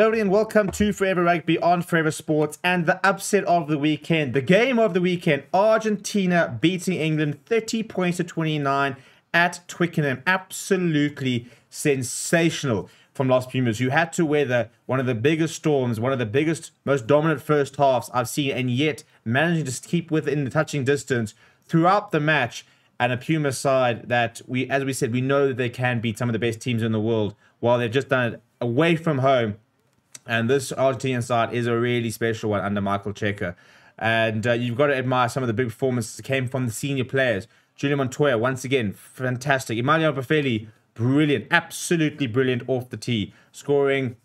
Hello and welcome to Forever Rugby on Forever Sports and the upset of the weekend. The game of the weekend, Argentina beating England 30 points to 29 at Twickenham. Absolutely sensational from Los Pumas, who had to weather one of the biggest storms, one of the biggest, most dominant first halves I've seen, and yet managing to keep within the touching distance throughout the match. And a Puma side that we, as we said, we know that they can beat some of the best teams in the world while they've just done it away from home and this Argentinian side is a really special one under Michael Cheika. And uh, you've got to admire some of the big performances that came from the senior players. Julian Montoya, once again, fantastic. Emiliano Boffelli, brilliant, absolutely brilliant off the tee, scoring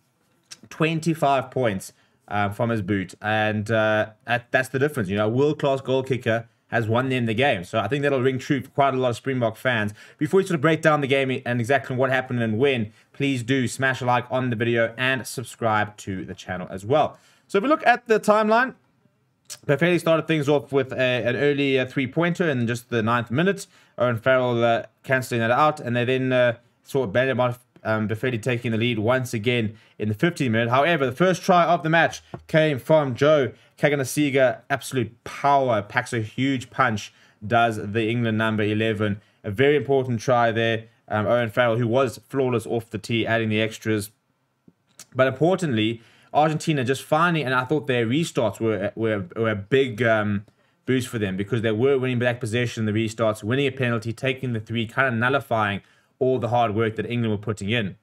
25 points um, from his boot. And uh, that's the difference. You know, world class goal kicker has won them the game. So I think that'll ring true for quite a lot of Springbok fans. Before we sort of break down the game and exactly what happened and when, please do smash a like on the video and subscribe to the channel as well. So if we look at the timeline, Boffelli started things off with a, an early uh, three-pointer in just the ninth minute. Owen Farrell uh, cancelling that out, and they then uh, saw Benjamin um, taking the lead once again in the 15th minute. However, the first try of the match came from Joe Cokanasiga. Absolute power, packs a huge punch, does the England number 11. A very important try there. Um, Owen Farrell, who was flawless off the tee, adding the extras. But importantly, Argentina just finally, and I thought their restarts were, were, were a big um, boost for them because they were winning back possession in the restarts, winning a penalty, taking the three, kind of nullifying all the hard work that England were putting in.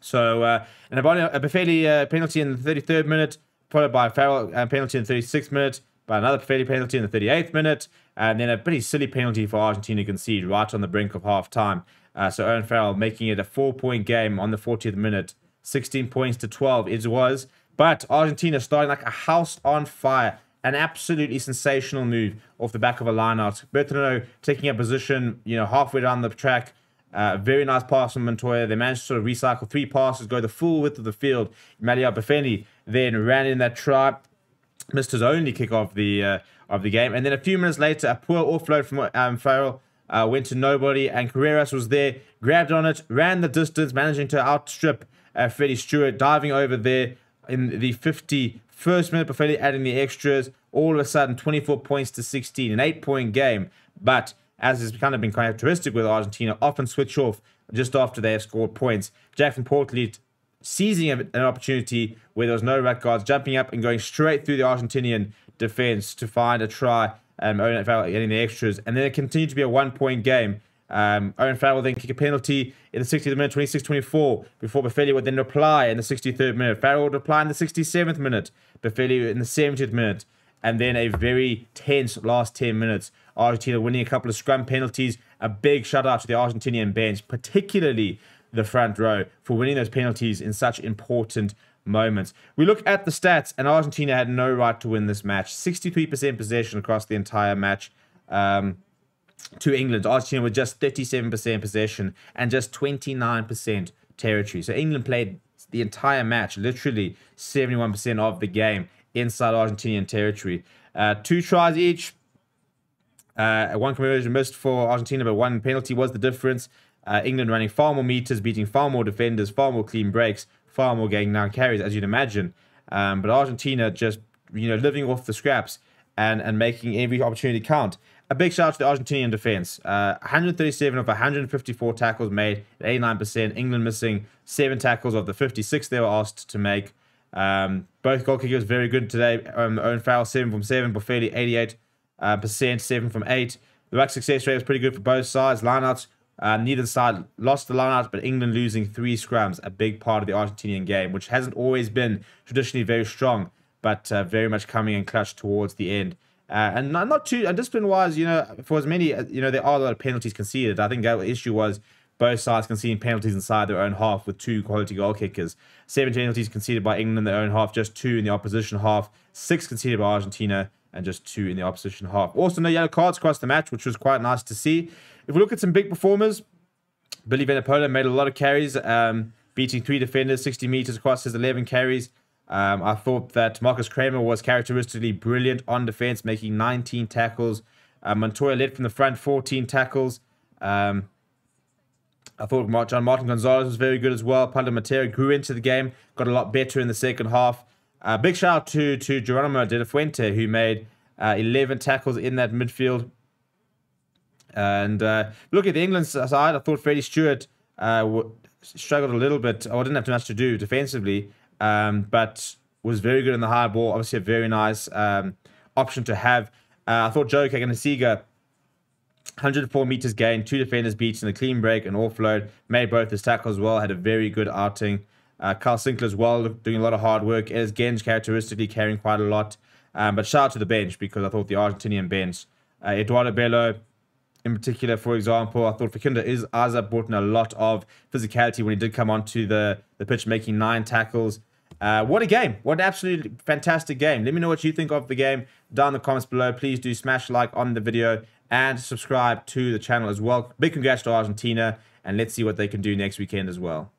So, uh, and a, a Boffelli uh, penalty in the 33rd minute, followed by a Farrell uh, penalty in the 36th minute, by another Boffelli penalty in the 38th minute, and then a pretty silly penalty for Argentina concede right on the brink of half time. Uh, so, Owen Farrell making it a four point game on the 40th minute, 16 points to 12 it was. But Argentina starting like a house on fire. An absolutely sensational move off the back of a lineout. Bertranou taking a position, you know, halfway down the track, uh, very nice pass from Montoya. They managed to sort of recycle three passes, go the full width of the field. Mario Boffelli then ran in that try, missed his only kick of the uh, of the game, and then a few minutes later, a poor offload from um, Farrell uh, went to nobody, and Carreras was there, grabbed on it, ran the distance, managing to outstrip uh, Freddie Steward, diving over there in the 51st minute. Boffelli adding the extras. All of a sudden, 24 points to 16, an eight-point game, but as has kind of been characteristic with Argentina, often switch off just after they have scored points. Jack van Poortvliet seizing an opportunity where there was no red guards, jumping up and going straight through the Argentinian defense to find a try. Um, Owen Farrell getting the extras, and then it continued to be a one-point game. Um, Owen Farrell then kick a penalty in the 60th minute, 26-24, before Boffelli would then reply in the 63rd minute. Farrell would reply in the 67th minute, Boffelli in the 70th minute, and then a very tense last 10 minutes Argentina winning a couple of scrum penalties. A big shout out to the Argentinian bench, particularly the front row, for winning those penalties in such important moments. We look at the stats, and Argentina had no right to win this match. 63% possession across the entire match um, to England. Argentina with just 37% possession and just 29% territory. So England played the entire match, literally 71% of the game inside Argentinian territory. Uh, two tries each, uh, one conversion missed for Argentina, but one penalty was the difference. Uh, England running far more meters, beating far more defenders, far more clean breaks, far more getting down carries, as you'd imagine. Um, but Argentina just, you know, living off the scraps and, and making every opportunity count. A big shout out to the Argentinian defense. Uh, 137 of 154 tackles made, 89%. England missing seven tackles of the 56 they were asked to make. Um, both goal kickers very good today. Um, Farrell, 7 from 7. Boffelli, 88 uh, percent, seven from eight. The back success rate was pretty good for both sides. Lineouts, uh, neither side lost the lineouts, but England losing three scrums, a big part of the Argentinian game, which hasn't always been traditionally very strong, but uh, very much coming in clutch towards the end. Uh, and not, too, and discipline wise, you know, for as many, uh, you know, there are a lot of penalties conceded. I think the issue was both sides conceding penalties inside their own half with two quality goal kickers. Seven penalties conceded by England in their own half, just two in the opposition half, six conceded by Argentina and just two in the opposition half. Also, no yellow cards across the match, which was quite nice to see. If we look at some big performers, Billy Vunipola made a lot of carries, um, beating three defenders, 60 meters across his 11 carries. Um, I thought that Marcos Kremer was characteristically brilliant on defense, making 19 tackles. Uh, Montoya led from the front, 14 tackles. Um, I thought John Martin Gonzalez was very good as well. Pablo Matera grew into the game, got a lot better in the second half. Uh, big shout out to, to Jeronimo de la Fuente, who made uh, 11 tackles in that midfield. And uh, look at the England side, I thought Freddie Steward uh, struggled a little bit, or didn't have too much to do defensively, um, but was very good in the high ball. Obviously, a very nice um, option to have. Uh, I thought Joe Cokanasiga 104 meters gained, two defenders beats in a clean break and offload. Made both his tackles well, had a very good outing. Uh, Carl Sinckler as well, doing a lot of hard work. Ellis Genge characteristically carrying quite a lot. Um, but shout out to the bench because I thought the Argentinian bench, uh, Eduardo Bello in particular, for example, I thought Facundo Isa brought in a lot of physicality when he did come onto the, the pitch, making nine tackles. Uh, what a game. What an absolutely fantastic game. Let me know what you think of the game down in the comments below. Please do smash like on the video and subscribe to the channel as well. Big congrats to Argentina, and let's see what they can do next weekend as well.